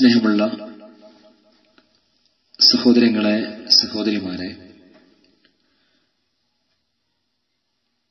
സ്നേഹമുള്ള സഹോദരങ്ങളെ സഹോദരിമാരെ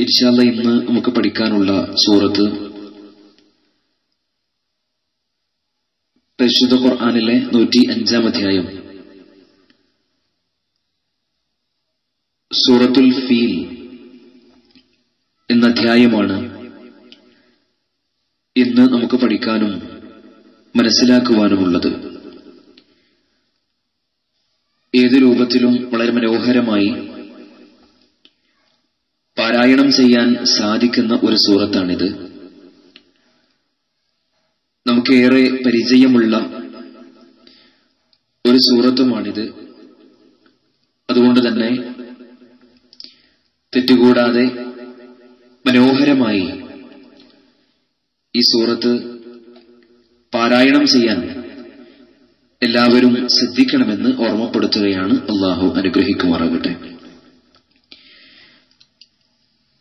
ഇൻഷാല്ല ഇന്ന് നമുക്ക് പഠിക്കാനുള്ള സൂറത്ത് പരിശുദ്ധ ഖുർആാനിലെ നൂറ്റി അഞ്ചാം അധ്യായം. സൂറത്തുൽ ഫീൽ എന്ന അധ്യായമാണ് ഇന്ന് നമുക്ക് പഠിക്കാനും മനസ്സിലാക്കുവാനുമുള്ളത്. ഏത് രൂപത്തിലും വളരെ മനോഹരമായി പാരായണം ചെയ്യാൻ സാധിക്കുന്ന ഒരു സൂറത്താണിത്. നമുക്കേറെ പരിചയമുള്ള ഒരു സൂറത്തുമാണിത്. അതുകൊണ്ട് തന്നെ തെറ്റുകൂടാതെ മനോഹരമായി ഈ സൂറത്ത് പാരായണം ചെയ്യാൻ എല്ലാവരും ശ്രദ്ധിക്കണമെന്ന് ഓർമ്മപ്പെടുത്തുകയാണ് അള്ളാഹു അനുഗ്രഹിക്കുമാറാകട്ടെ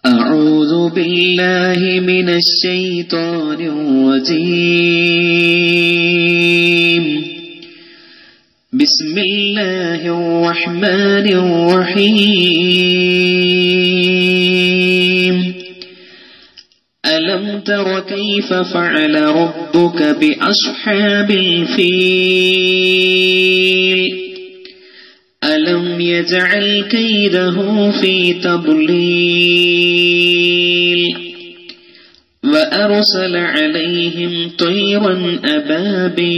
أعوذ بالله من الشيطان الرجيم بسم الله الرحمن الرحيم ألم تر كيف فعل ربك بأصحاب الفيل. ألم يجعل كيده في تضليل؟ وأرسل عليهم طيرا أبابيل.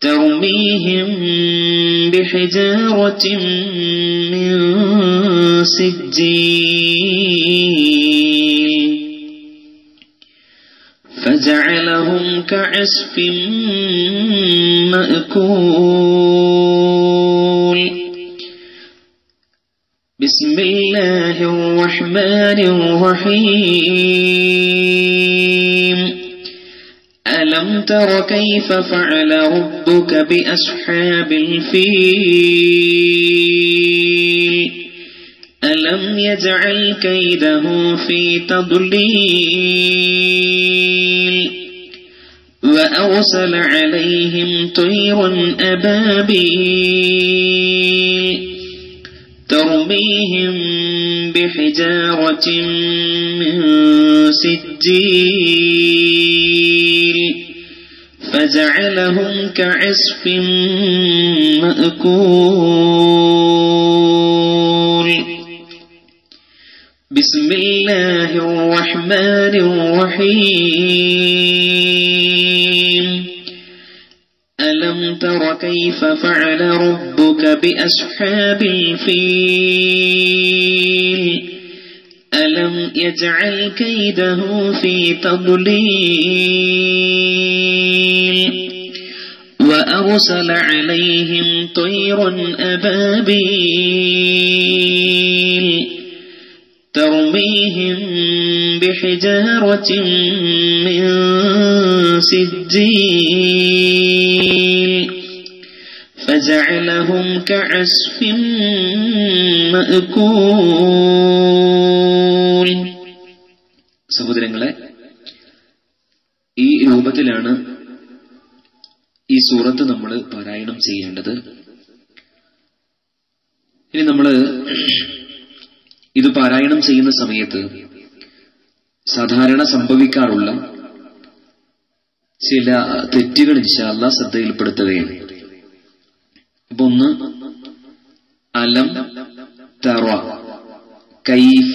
ترميهم بحجارة من سجيل. فجعلهم كعسف مأكول. بسم الله الرحمن الرحيم. ألم تر كيف فعل ربك بأصحاب الفيل؟ ألم يجعل كيده في تضليل وأرسل عليهم طيرا أبابيل ترميهم بحجارة من سجيل فجعلهم كعصف مأكول بسم الله الرحمن الرحيم. ألم تر كيف فعل ربك بأصحاب الفيل؟ ألم يجعل كيده في تضليل؟ وأرسل عليهم طيرا أبابيل. ترميهم بحجارة من سجيل فجعلهم كعسف مأكول സഹോദരങ്ങളെ ഈ രൂപത്തിലാണ് ഈ സൂറത്ത് നമ്മൾ പാരായണം ചെയ്യേണ്ടത് ഇനി നമ്മൾ ഇത് പാരായണം ചെയ്യുന്ന സമയത്ത് സാധാരണ സംഭവിക്കാറുള്ള ചില തെറ്റുകൾ ഇൻഷാല്ല ശ്രദ്ധയിൽപ്പെടുത്തുകയാണ്. അപ്പൊ ഒന്ന് അലം തറ കൈഫ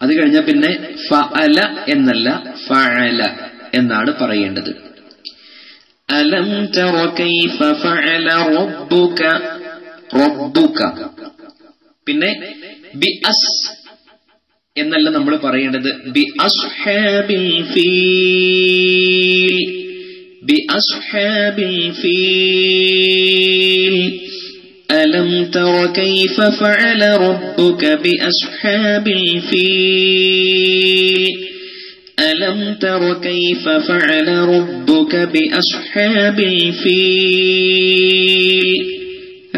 അത് കഴിഞ്ഞാൽ പിന്നെ ഫ അല എന്നല്ല ഫ അല എന്നാണ് പറയേണ്ടത്. അലം തറ കൈഫ ഫഅല റബ്ബുക റബ്ബുക. പിന്നെ ബി അസ് എന്നല്ല നമ്മൾ പറയേണ്ടത് ബി അസ്ഹാബിൽ ഫീൽ ബി അസ്ഹാബിൽ ഫീൽ ألم تر كيف فعل ربك بأصحاب الفيل ألم تر كيف فعل ربك بأصحاب الفيل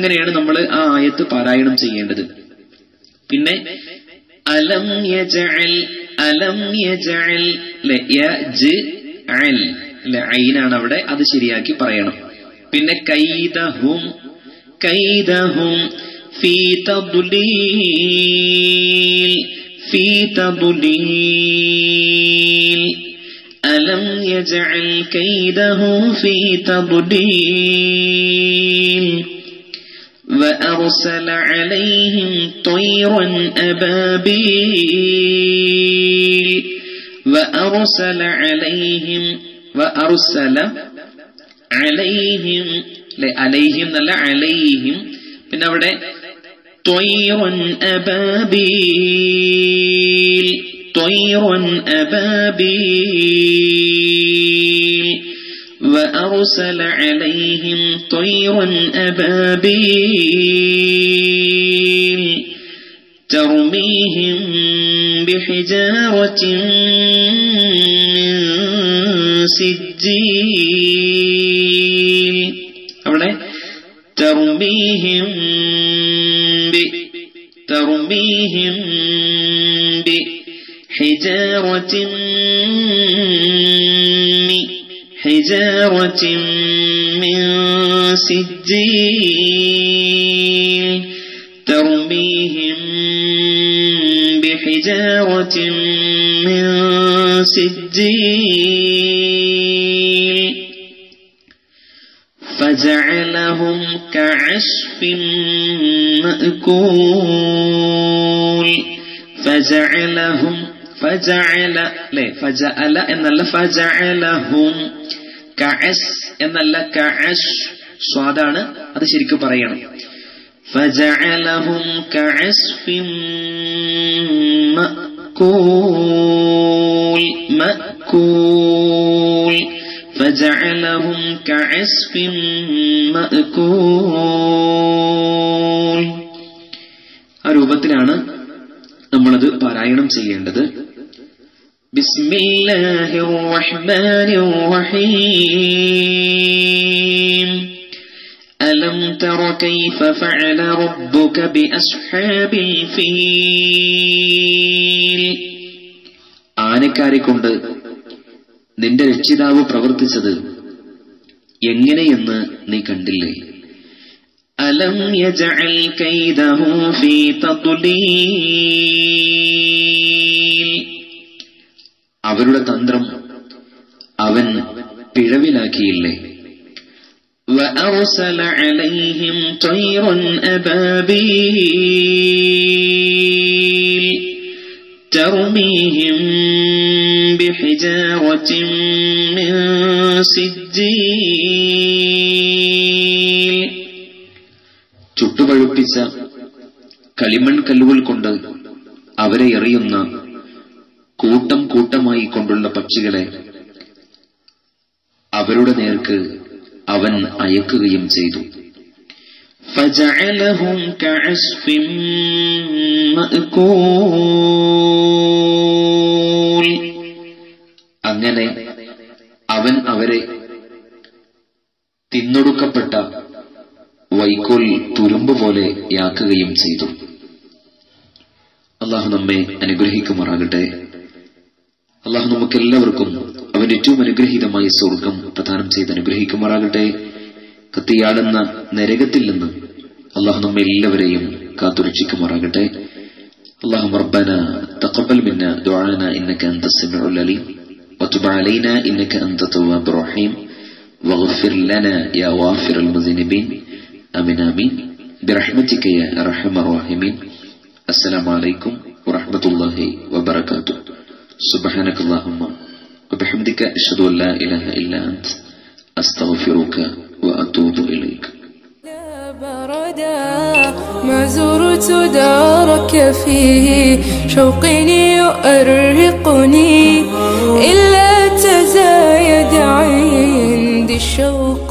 അങ്ങനെയാണ് നമ്മൾ ആ ആയത്ത് പാരായണം ചെയ്യേണ്ടത്. പിന്നെ അലം യജഅൽ അലം യജഅൽ ലെ യജ് അൽ ലെ അവിടെ അത് ശരിയാക്കി പറയണം. പിന്നെ കൈദഹും കൈദഹും ഫീ തദ്ലീൽ ഫീ തദ്ലീൽ അലം യജഅൽ കൈദഹും ഫീ തദ്ലീൽ وأرسل عليهم طيرا أبابيل وأرسل عليهم وأرسل عليهم عليهم നല്ല عليهم പിന്നെ അവിടെ طيرا أبابيل طيرا أبابيل وأرسل عليهم طيرا أبابيل ترميهم بحجارة من سجيل. ترميهم ب ترميهم بحجارة من حجارة من سجيل ترميهم بحجارة من سجيل فجعلهم كعشف مأكول فجعلهم فجعل فجعل إن فجعلهم കഅസ് എന്നല്ല കഅഷ് സ്വാദാണ് അത് ശരിക്കും പറയണം ഫജഅലഹും കഅസ്ഫിൻ മഅകൂൽ മഅകൂൽ فجعلهم كعصف مأكول ആ രൂപത്തിലാണ് നമ്മളത് പാരായണം ചെയ്യേണ്ടത് بسم الله الرحمن الرحيم ألم تر كيف فعل ربك بأصحاب الفيل ആനക്കാരെ കൊണ്ട് നിന്റെ രക്ഷിതാവ് പ്രവർത്തിച്ചത് എങ്ങനെയെന്ന് നീ കണ്ടില്ലേ അലം യജഅൽ കൈദഹു ഫീ തദ്ലീൽ അവരുടെ തന്ത്രം അവൻ പിഴവിലാക്കിയില്ലേ وأرسل عليهم طيرا أبابيل ترميهم بحجارة من سجيل ചുട്ടുപഴുപ്പിച്ച കളിമൺ കല്ലുകൾ കൊണ്ട് അവരെ എറിയുന്ന കൂട്ടം കൂട്ടമായി കൊണ്ടുള്ള പക്ഷികളെ അവരുടെ നേർക്ക് അവൻ അയക്കുകയും ചെയ്തു فجعلهم كعصف مأكول അങ്ങനെ അവൻ അവരെ തിന്നൊടുക്കപ്പെട്ട വൈക്കോൽ തുരുമ്പ് പോലെ യാക്കുകയും ചെയ്തു അള്ളാഹു നമ്മെ അനുഗ്രഹിക്കുമാറാകട്ടെ അള്ളാഹു നമുക്ക് എല്ലാവർക്കും അവന്റെ ഏറ്റവും അനുഗ്രഹീതമായ സ്വർഗം പ്രദാനം ചെയ്ത് അനുഗ്രഹിക്കുമാറാകട്ടെ കത്തിയാടുന്ന നരകത്തിൽ നിന്ന് അള്ളാഹു നമ്മെ എല്ലാവരെയും കാത്തുരക്ഷിക്കുമാറാകട്ടെ اللهم ربنا تقبل منا دعانا إنك أنت السميع العليم وتب علينا إنك أنت التواب الرحيم واغفر لنا يا غافر المذنبين آمين آمين برحمتك يا أرحم الراحمين السلام عليكم ورحمة الله وبركاته سبحانك اللهم وبحمدك أشهد أن لا إله إلا أنت أستغفرك وأتوب إليك لا برد أبدا ما زرت دارك فيه شوقي يؤرقني إلا تزايد عندي الشوق